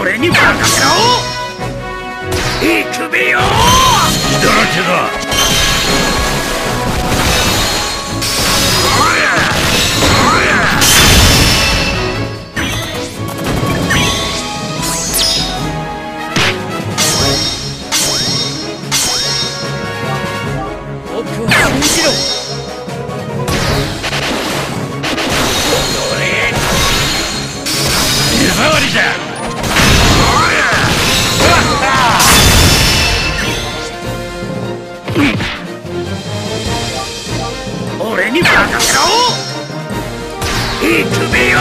俺に任せろ。行くべよ。だらけ俺に任せろ行くべよ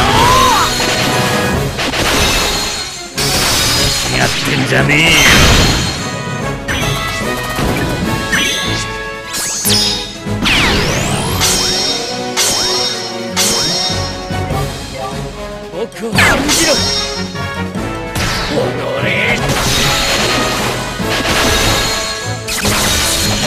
やってんじゃねえよ僕を信じろ。俺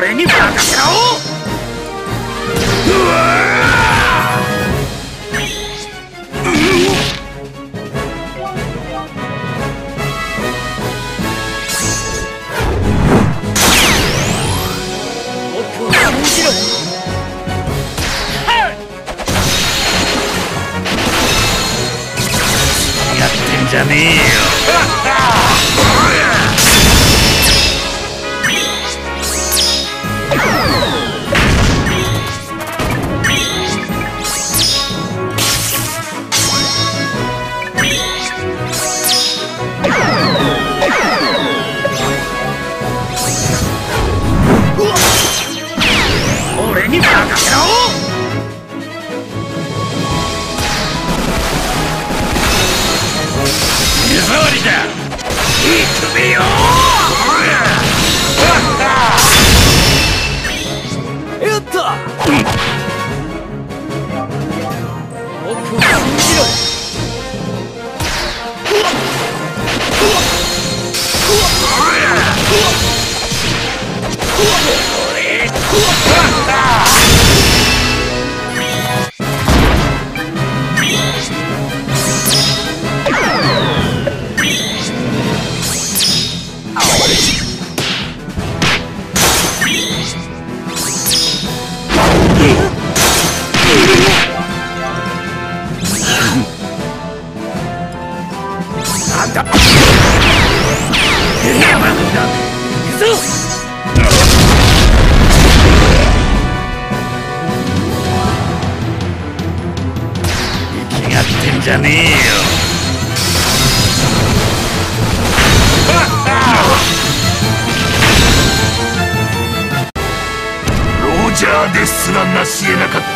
俺に任せろ。うわ。やってんじゃねえよ。行くべなんだ。山だ行くぞ。息がってんじゃねえよ。ロジャーですら成し得なかった。